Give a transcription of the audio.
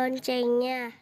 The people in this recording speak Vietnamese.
Loncengnya.